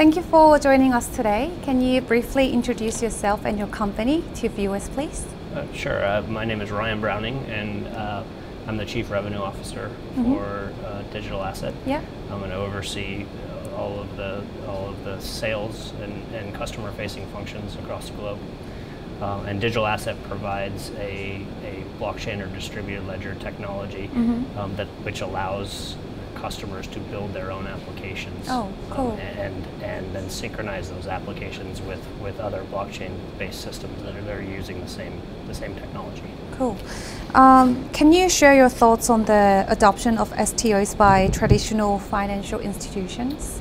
Thank you for joining us today. Can you briefly introduce yourself and your company to viewers, please? Uh, sure. Uh, my name is Ryan Browning, and uh, I'm the Chief Revenue Officer Mhm. for uh, Digital Asset. Yeah. I'm going to oversee uh, all of the all of the sales and, and customer facing functions across the globe. Um, and Digital Asset provides a, a blockchain or distributed ledger technology Mhm. um, that which allows customers to build their own applications. Oh, um, and and then synchronize those applications with, with other blockchain based systems that are, that are using the same the same technology. Cool. Um, can you share your thoughts on the adoption of STOs by traditional financial institutions?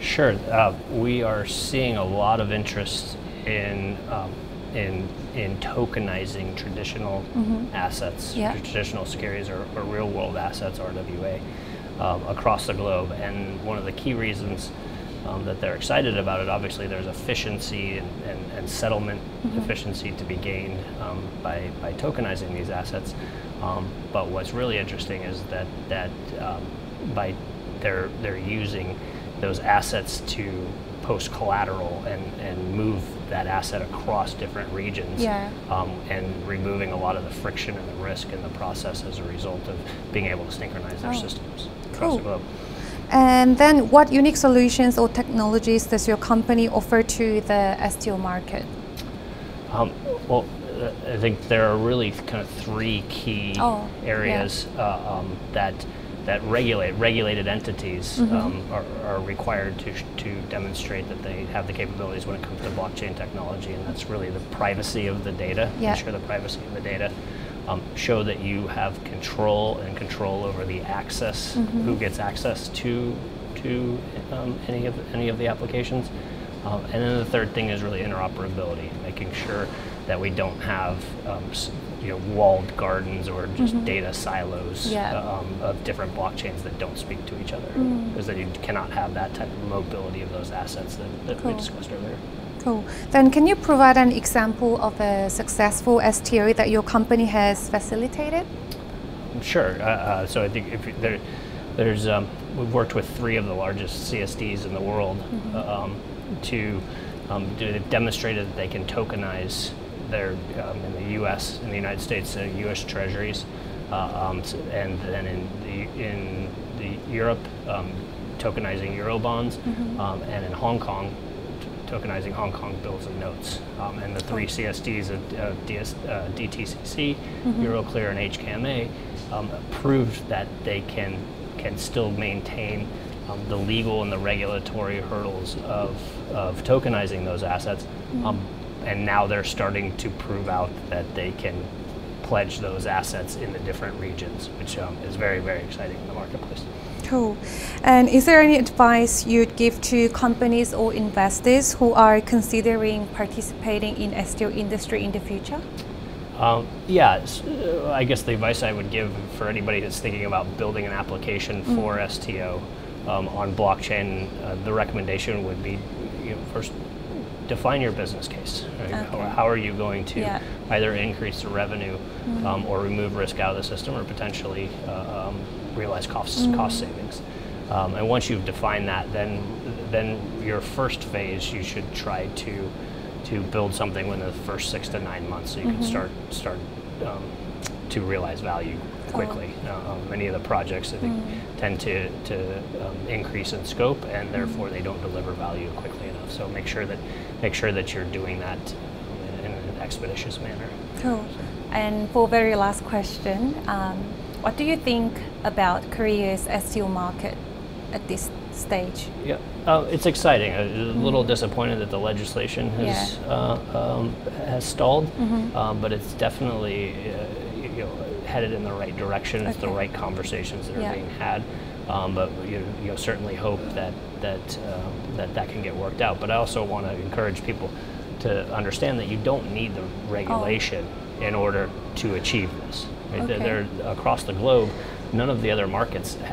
Sure. Uh, we are seeing a lot of interest in um, in in tokenizing traditional Mhm. assets, Yeah. traditional securities, or, or real world assets (RWA) um, across the globe. And one of the key reasons um, that they're excited about it, obviously, there's efficiency and, and, and settlement Mhm. efficiency to be gained um, by by tokenizing these assets. Um, but what's really interesting is that that um, by they're they're using those assets to post collateral and, and move that asset across different regions Yeah. um, and removing a lot of the friction and the risk in the process as a result of being able to synchronize their Oh, systems across cool. the globe. And then, what unique solutions or technologies does your company offer to the STO market? Um, well, uh, I think there are really kind of three key Oh, areas uh, um, that that regulate regulated entities Mhm. um, are, are required to sh- to demonstrate that they have the capabilities when it comes to blockchain technology, and that's really the privacy of the data. Yeah. Ensure the privacy of the data. Um, show that you have control and control over the access, Mhm. who gets access to to um, any of any of the applications. Um, and then the third thing is really interoperability, making sure that we don't have um, you know walled gardens or just Mhm. data silos Yeah. um, of different blockchains that don't speak to each other, Mm. because then you cannot have that type of mobility of those assets that, that Cool. we discussed earlier. Cool. Then, can you provide an example of a successful STO that your company has facilitated? Sure. Uh, uh, so I think if there, there's um, we've worked with three of the largest CSDs in the world Mhm. uh, um, to um, do, they've demonstrated that they can tokenize their um, in the U.S. in the United States uh, U.S. Treasuries, uh, um, and then in the in the Europe um, tokenizing Euro bonds, Mhm. um, and in Hong Kong t- tokenizing Hong Kong bills and notes. Um, and the three CSDs of uh, DS, uh, DTCC, Mhm. Euroclear, and HKMA um, proved that they can can still maintain um, the legal and the regulatory hurdles of, of tokenizing those assets. Um, and now they're starting to prove out that they can pledge those assets in the different regions, which um, is very, very exciting in the marketplace. Cool. And is there any advice you'd give to companies or investors who are considering participating in STO industry in the future? Um, yeah, uh, I guess the advice I would give for anybody that's thinking about building an application for STO um, on blockchain, uh, the recommendation would be, you know, first define your business case. right? How, Okay. how are you going to Yeah. either increase the revenue um, or remove risk out of the system, or potentially uh, um, realize cost cost savings? Um, and once you've defined that, then then your first phase you should try to to build something within the first six to nine months, so you can start start um, to realize value quickly. Uh, um, many of the projects I think tend to to um, increase in scope, and therefore they don't deliver value quickly enough. So make sure that make sure that you're doing that um, in an expeditious manner. Cool. And for very last question, um, what do you think about Korea's STO market at this stage? Yeah, uh, it's exciting. Uh, a little disappointed that the legislation has Yeah. uh, um, has stalled, Mhm. um, but it's definitely uh, headed in the right direction. It's the right conversations that are Yeah. being had. Um, but you, you know, certainly hope that that uh, that that can get worked out. But I also want to encourage people to understand that you don't need the regulation in order to achieve this. Right? They're- They're across the globe. None of the other markets uh,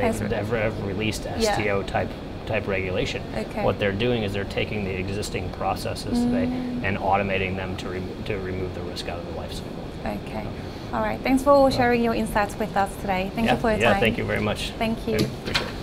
Has- they've ever, ever released Yeah. STO type type regulation. Okay. What they're doing is they're taking the existing processes today Mm. and automating them to re- to remove the risk out of the life cycle. Okay. All right. Thanks for sharing your insights with us today. Thank yeah, you for your yeah, time. thank you very much. Thank you. Appreciate it.